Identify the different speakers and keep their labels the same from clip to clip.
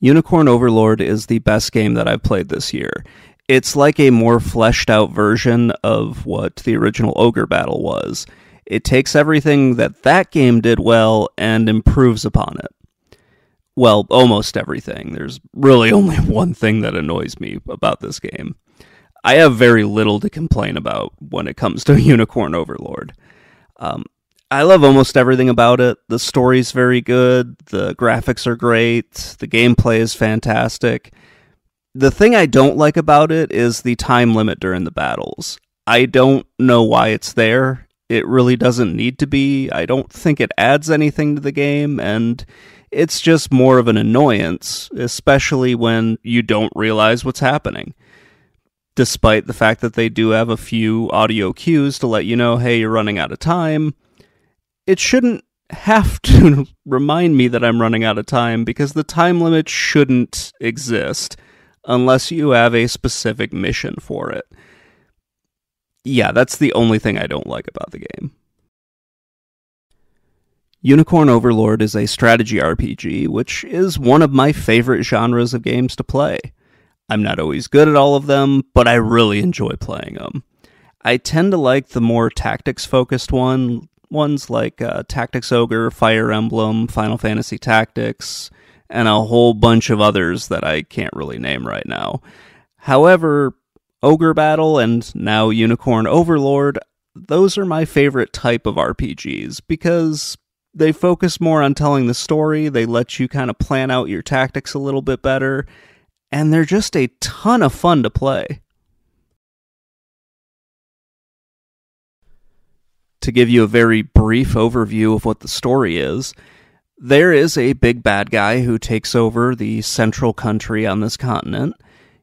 Speaker 1: Unicorn Overlord is the best game that I've played this year. It's like a more fleshed out version of what the original Ogre Battle was. It takes everything that that game did well and improves upon it. Well, almost everything. There's really only one thing that annoys me about this game. I have very little to complain about when it comes to Unicorn Overlord. Um, I love almost everything about it. The story's very good, the graphics are great, the gameplay is fantastic. The thing I don't like about it is the time limit during the battles. I don't know why it's there it really doesn't need to be. I don't think it adds anything to the game, and it's just more of an annoyance, especially when you don't realize what's happening. Despite the fact that they do have a few audio cues to let you know, hey, you're running out of time, it shouldn't have to remind me that I'm running out of time because the time limit shouldn't exist unless you have a specific mission for it yeah, that's the only thing I don't like about the game. Unicorn Overlord is a strategy RPG, which is one of my favorite genres of games to play. I'm not always good at all of them, but I really enjoy playing them. I tend to like the more tactics focused one ones like uh, Tactics Ogre, Fire Emblem, Final Fantasy Tactics, and a whole bunch of others that I can't really name right now. However, Ogre Battle and now Unicorn Overlord, those are my favorite type of RPGs because they focus more on telling the story, they let you kind of plan out your tactics a little bit better, and they're just a ton of fun to play. To give you a very brief overview of what the story is, there is a big bad guy who takes over the central country on this continent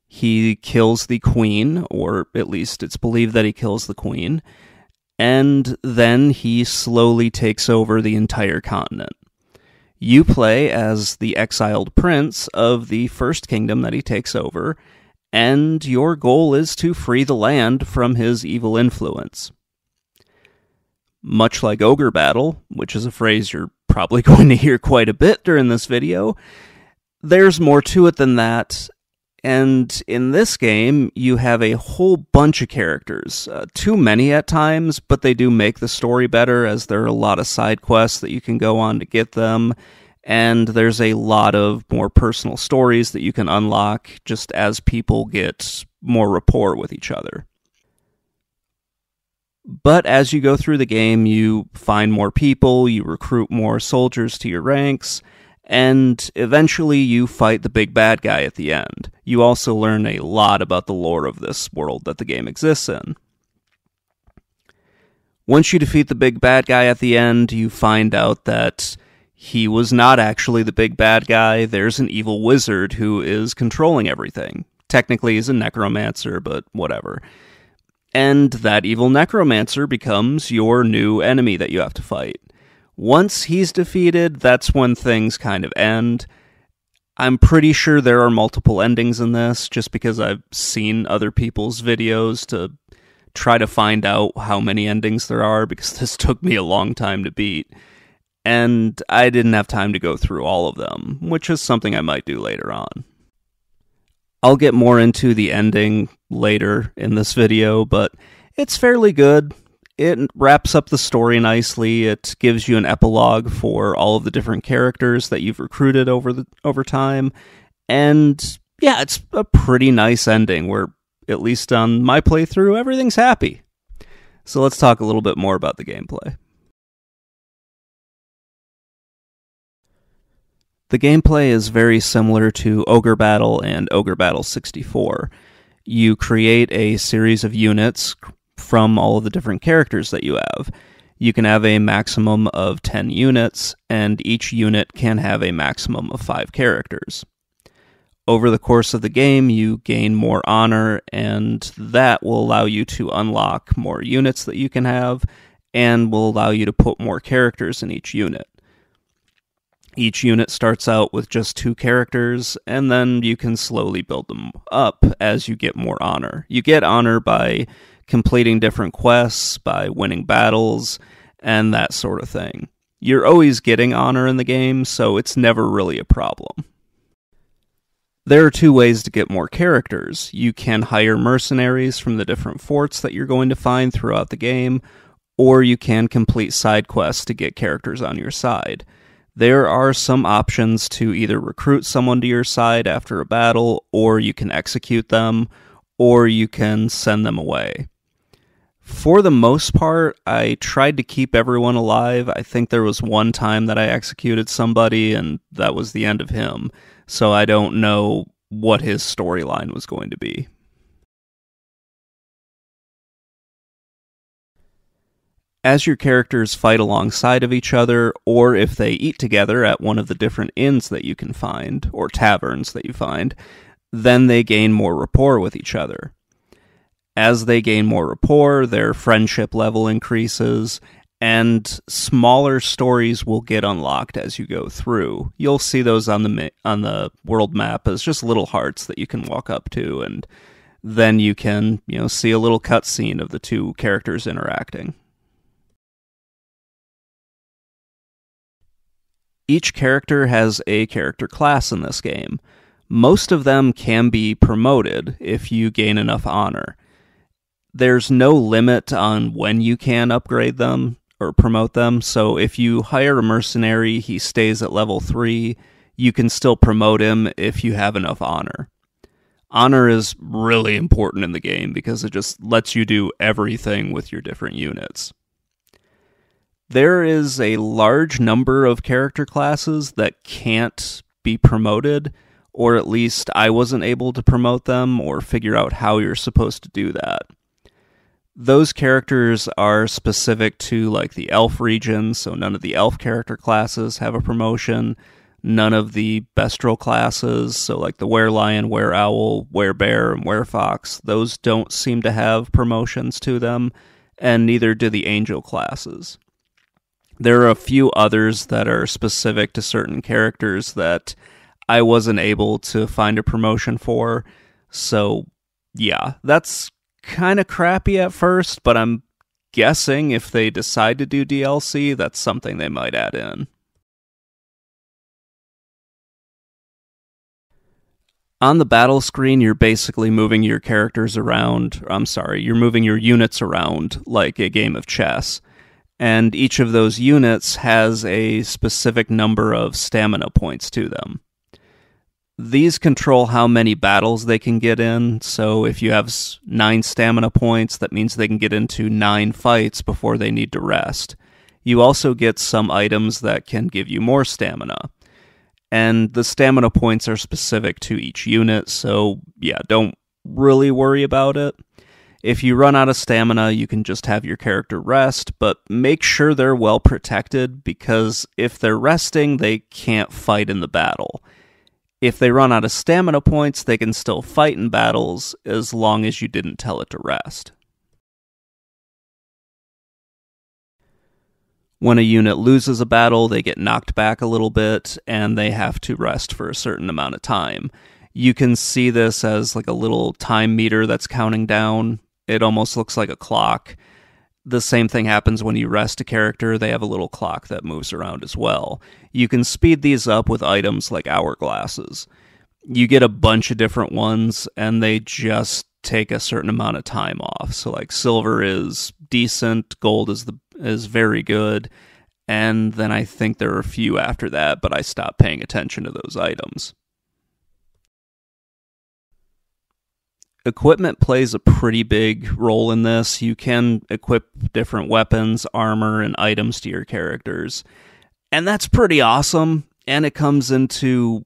Speaker 1: he kills the queen, or at least it's believed that he kills the queen, and then he slowly takes over the entire continent. You play as the exiled prince of the first kingdom that he takes over, and your goal is to free the land from his evil influence. Much like Ogre Battle, which is a phrase you're probably going to hear quite a bit during this video, there's more to it than that, and in this game, you have a whole bunch of characters. Uh, too many at times, but they do make the story better as there are a lot of side quests that you can go on to get them. And there's a lot of more personal stories that you can unlock just as people get more rapport with each other. But as you go through the game, you find more people, you recruit more soldiers to your ranks, and eventually you fight the big bad guy at the end. You also learn a lot about the lore of this world that the game exists in. Once you defeat the big bad guy at the end, you find out that he was not actually the big bad guy. There's an evil wizard who is controlling everything. Technically, he's a necromancer, but whatever. And that evil necromancer becomes your new enemy that you have to fight. Once he's defeated, that's when things kind of end. I'm pretty sure there are multiple endings in this just because I've seen other people's videos to try to find out how many endings there are because this took me a long time to beat. And I didn't have time to go through all of them, which is something I might do later on. I'll get more into the ending later in this video, but it's fairly good it wraps up the story nicely. It gives you an epilogue for all of the different characters that you've recruited over the over time, and yeah, it's a pretty nice ending. Where at least on my playthrough, everything's happy. So let's talk a little bit more about the gameplay. The gameplay is very similar to Ogre Battle and Ogre Battle 64. You create a series of units, from all of the different characters that you have. You can have a maximum of 10 units, and each unit can have a maximum of 5 characters. Over the course of the game, you gain more honor, and that will allow you to unlock more units that you can have, and will allow you to put more characters in each unit. Each unit starts out with just two characters, and then you can slowly build them up as you get more honor. You get honor by completing different quests, by winning battles, and that sort of thing. You're always getting honor in the game, so it's never really a problem. There are two ways to get more characters. You can hire mercenaries from the different forts that you're going to find throughout the game, or you can complete side quests to get characters on your side. There are some options to either recruit someone to your side after a battle, or you can execute them, or you can send them away. For the most part, I tried to keep everyone alive. I think there was one time that I executed somebody, and that was the end of him. So I don't know what his storyline was going to be. As your characters fight alongside of each other, or if they eat together at one of the different inns that you can find, or taverns that you find, then they gain more rapport with each other. As they gain more rapport, their friendship level increases, and smaller stories will get unlocked as you go through. You'll see those on the on the world map as just little hearts that you can walk up to, and then you can you know see a little cutscene of the two characters interacting. Each character has a character class in this game. Most of them can be promoted if you gain enough honor. There's no limit on when you can upgrade them or promote them, so if you hire a mercenary, he stays at level 3, you can still promote him if you have enough honor. Honor is really important in the game because it just lets you do everything with your different units. There is a large number of character classes that can't be promoted, or at least I wasn't able to promote them or figure out how you're supposed to do that. Those characters are specific to like the elf region, so none of the elf character classes have a promotion. None of the bestial classes, so like the were lion, were owl, were bear, and were fox, those don't seem to have promotions to them, and neither do the angel classes. There are a few others that are specific to certain characters that I wasn't able to find a promotion for. So, yeah, that's kind of crappy at first, but I'm guessing if they decide to do DLC, that's something they might add in. On the battle screen, you're basically moving your characters around. I'm sorry, you're moving your units around like a game of chess and each of those units has a specific number of stamina points to them. These control how many battles they can get in, so if you have nine stamina points, that means they can get into nine fights before they need to rest. You also get some items that can give you more stamina. And the stamina points are specific to each unit, so yeah, don't really worry about it. If you run out of stamina, you can just have your character rest, but make sure they're well protected because if they're resting, they can't fight in the battle. If they run out of stamina points, they can still fight in battles as long as you didn't tell it to rest. When a unit loses a battle, they get knocked back a little bit and they have to rest for a certain amount of time. You can see this as like a little time meter that's counting down it almost looks like a clock. The same thing happens when you rest a character, they have a little clock that moves around as well. You can speed these up with items like hourglasses. You get a bunch of different ones, and they just take a certain amount of time off. So like silver is decent, gold is the is very good, and then I think there are a few after that, but I stopped paying attention to those items. Equipment plays a pretty big role in this. You can equip different weapons, armor, and items to your characters. And that's pretty awesome. And it comes into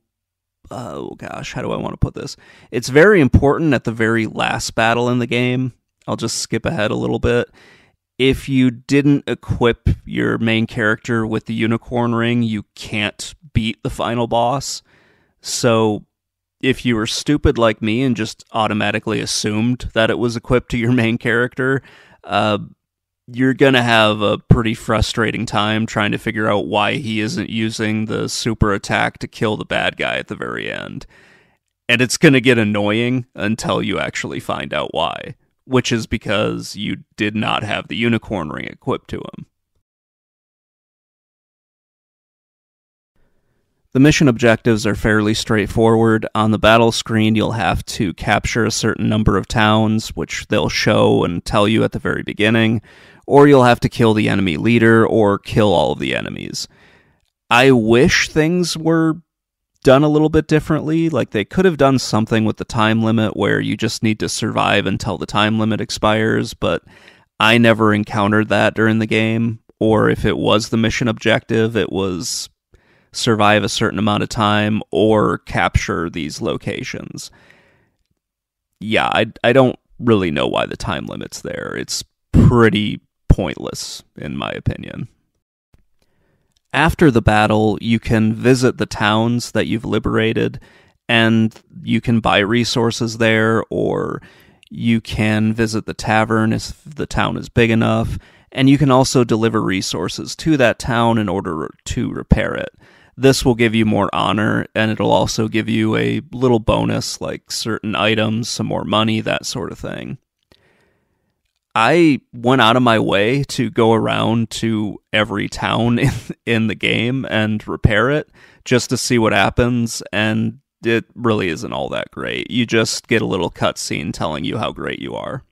Speaker 1: oh gosh, how do I want to put this? It's very important at the very last battle in the game. I'll just skip ahead a little bit. If you didn't equip your main character with the unicorn ring, you can't beat the final boss. So if you were stupid like me and just automatically assumed that it was equipped to your main character, uh, you're going to have a pretty frustrating time trying to figure out why he isn't using the super attack to kill the bad guy at the very end. And it's going to get annoying until you actually find out why, which is because you did not have the unicorn ring equipped to him. The mission objectives are fairly straightforward. On the battle screen, you'll have to capture a certain number of towns, which they'll show and tell you at the very beginning, or you'll have to kill the enemy leader or kill all of the enemies. I wish things were done a little bit differently. Like they could have done something with the time limit where you just need to survive until the time limit expires, but I never encountered that during the game. Or if it was the mission objective, it was survive a certain amount of time or capture these locations. Yeah, I, I don't really know why the time limit's there. It's pretty pointless, in my opinion. After the battle, you can visit the towns that you've liberated and you can buy resources there, or you can visit the tavern if the town is big enough, and you can also deliver resources to that town in order to repair it. This will give you more honor, and it'll also give you a little bonus like certain items, some more money, that sort of thing. I went out of my way to go around to every town in, in the game and repair it just to see what happens, and it really isn't all that great. You just get a little cutscene telling you how great you are.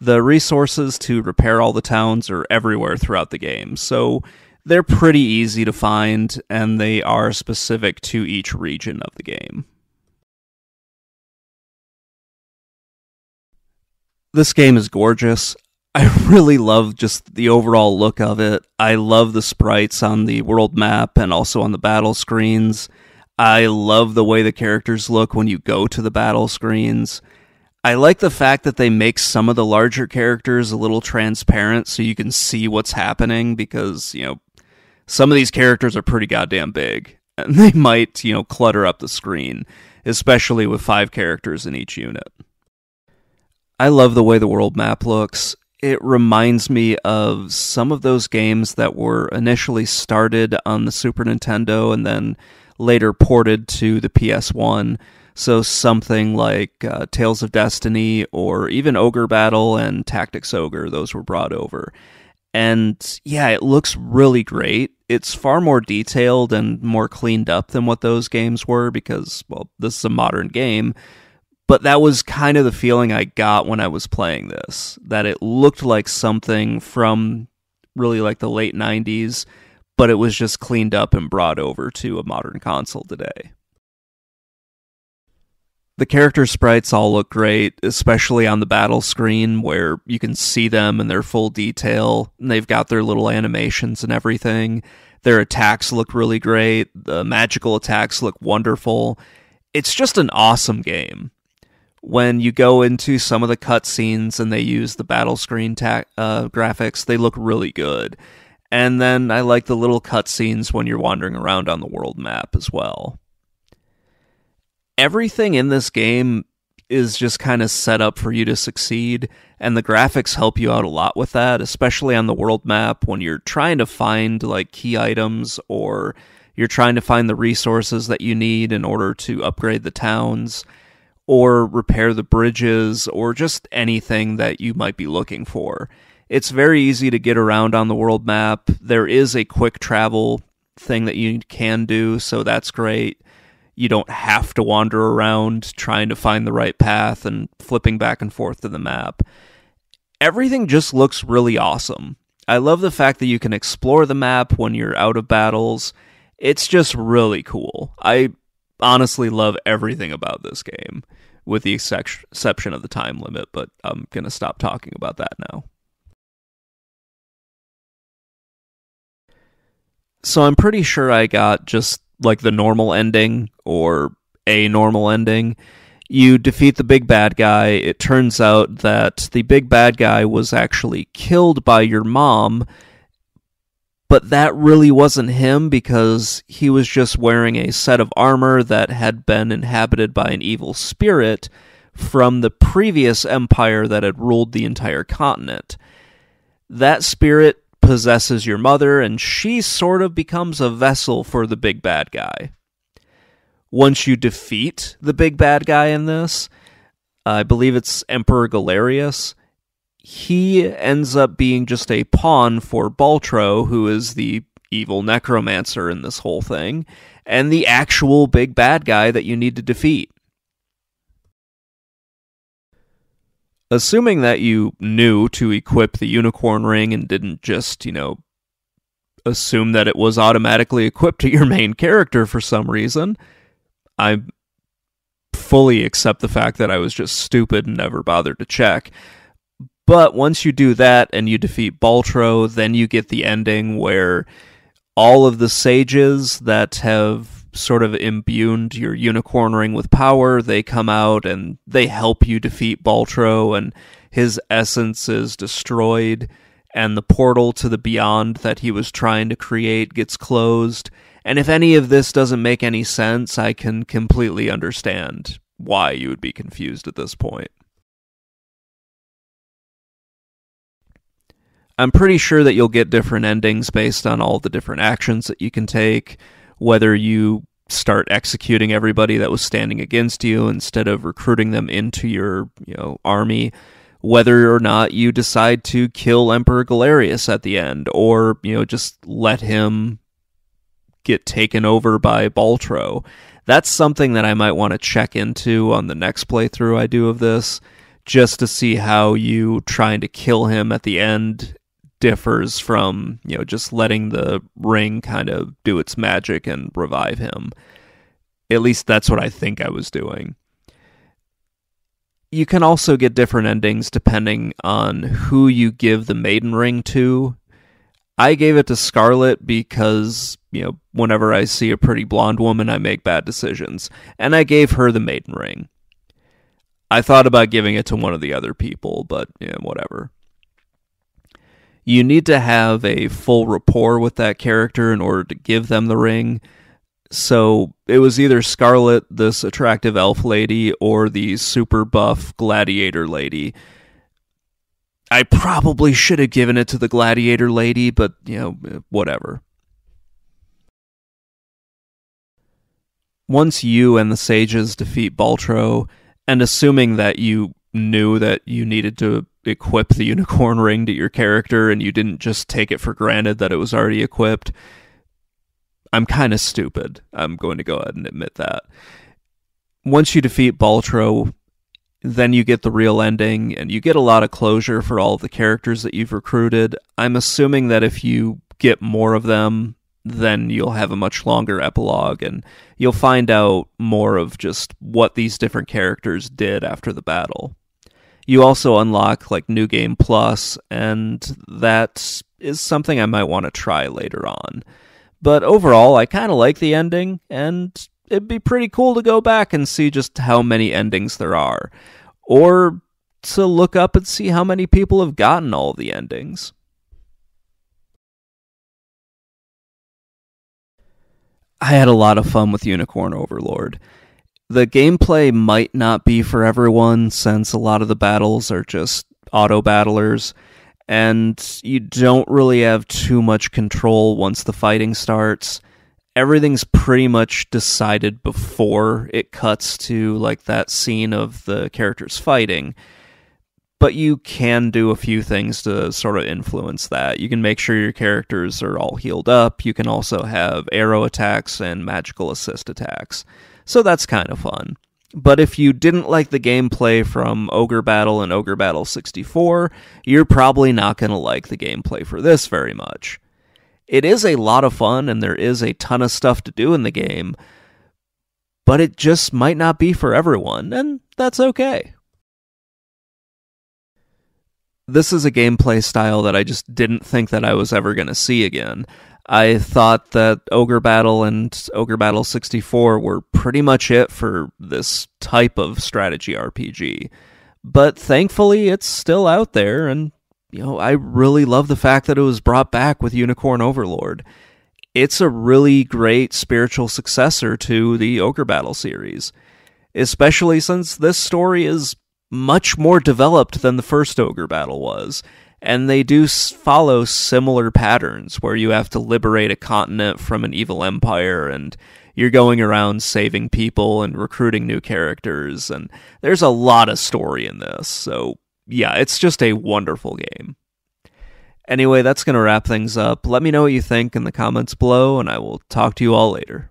Speaker 1: The resources to repair all the towns are everywhere throughout the game, so they're pretty easy to find, and they are specific to each region of the game. This game is gorgeous. I really love just the overall look of it. I love the sprites on the world map and also on the battle screens. I love the way the characters look when you go to the battle screens. I like the fact that they make some of the larger characters a little transparent so you can see what's happening because, you know, some of these characters are pretty goddamn big, and they might, you know, clutter up the screen, especially with five characters in each unit. I love the way the world map looks. It reminds me of some of those games that were initially started on the Super Nintendo and then later ported to the PS1. So something like uh, Tales of Destiny or even Ogre Battle and Tactics Ogre, those were brought over. And yeah, it looks really great. It's far more detailed and more cleaned up than what those games were because, well, this is a modern game. But that was kind of the feeling I got when I was playing this that it looked like something from really like the late 90s, but it was just cleaned up and brought over to a modern console today. The character sprites all look great, especially on the battle screen where you can see them in their full detail. And they've got their little animations and everything. Their attacks look really great. The magical attacks look wonderful. It's just an awesome game. When you go into some of the cutscenes and they use the battle screen ta- uh, graphics, they look really good. And then I like the little cutscenes when you're wandering around on the world map as well everything in this game is just kind of set up for you to succeed, and the graphics help you out a lot with that, especially on the world map when you're trying to find like key items or you're trying to find the resources that you need in order to upgrade the towns or repair the bridges or just anything that you might be looking for. It's very easy to get around on the world map. There is a quick travel thing that you can do, so that's great you don't have to wander around trying to find the right path and flipping back and forth to the map. Everything just looks really awesome. I love the fact that you can explore the map when you're out of battles. It's just really cool. I honestly love everything about this game, with the exception of the time limit, but I'm going to stop talking about that now. So I'm pretty sure I got just like the normal ending or a normal ending. You defeat the big bad guy. It turns out that the big bad guy was actually killed by your mom, but that really wasn't him because he was just wearing a set of armor that had been inhabited by an evil spirit from the previous empire that had ruled the entire continent. That spirit possesses your mother, and she sort of becomes a vessel for the big bad guy. Once you defeat the big bad guy in this, I believe it's Emperor Galerius, he ends up being just a pawn for Baltro, who is the evil necromancer in this whole thing, and the actual big bad guy that you need to defeat. Assuming that you knew to equip the unicorn ring and didn't just, you know, assume that it was automatically equipped to your main character for some reason, I fully accept the fact that I was just stupid and never bothered to check. But once you do that and you defeat Baltro, then you get the ending where all of the sages that have sort of imbued your unicorn ring with power, they come out and they help you defeat Baltro, and his essence is destroyed, and the portal to the beyond that he was trying to create gets closed. And if any of this doesn't make any sense, I can completely understand why you would be confused at this point. I'm pretty sure that you'll get different endings based on all the different actions that you can take, whether you start executing everybody that was standing against you instead of recruiting them into your, you know, army, whether or not you decide to kill Emperor Galerius at the end or, you know, just let him get taken over by Baltro. That's something that I might want to check into on the next playthrough I do of this just to see how you trying to kill him at the end differs from you know just letting the ring kind of do its magic and revive him. At least that's what i think i was doing. You can also get different endings depending on who you give the maiden ring to. I gave it to Scarlett because you know whenever i see a pretty blonde woman i make bad decisions. And i gave her the maiden ring. I thought about giving it to one of the other people but yeah, whatever you need to have a full rapport with that character in order to give them the ring. So it was either Scarlett, this attractive elf lady, or the super buff gladiator lady. I probably should have given it to the gladiator lady, but, you know, whatever. Once you and the sages defeat Baltro, and assuming that you knew that you needed to equip the unicorn ring to your character and you didn't just take it for granted that it was already equipped, I'm kind of stupid. I'm going to go ahead and admit that. Once you defeat Baltro, then you get the real ending and you get a lot of closure for all of the characters that you've recruited. I'm assuming that if you get more of them, then you'll have a much longer epilogue and you'll find out more of just what these different characters did after the battle you also unlock like new game plus and that is something i might want to try later on. But overall i kind of like the ending and it'd be pretty cool to go back and see just how many endings there are or to look up and see how many people have gotten all the endings. I had a lot of fun with Unicorn Overlord the gameplay might not be for everyone since a lot of the battles are just auto battlers and you don't really have too much control once the fighting starts. Everything's pretty much decided before it cuts to like that scene of the characters fighting. But you can do a few things to sort of influence that. You can make sure your characters are all healed up. You can also have arrow attacks and magical assist attacks. So that's kind of fun. But if you didn't like the gameplay from Ogre Battle and Ogre Battle 64, you're probably not going to like the gameplay for this very much. It is a lot of fun and there is a ton of stuff to do in the game, but it just might not be for everyone, and that's okay. This is a gameplay style that I just didn't think that I was ever going to see again. I thought that Ogre Battle and Ogre Battle 64 were pretty much it for this type of strategy RPG. But thankfully, it's still out there, and you know, I really love the fact that it was brought back with Unicorn Overlord. It's a really great spiritual successor to the Ogre Battle series, especially since this story is much more developed than the first Ogre Battle was and they do follow similar patterns where you have to liberate a continent from an evil empire and you're going around saving people and recruiting new characters and there's a lot of story in this so yeah it's just a wonderful game Anyway, that's going to wrap things up. Let me know what you think in the comments below, and I will talk to you all later.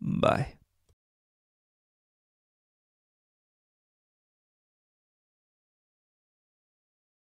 Speaker 1: Bye.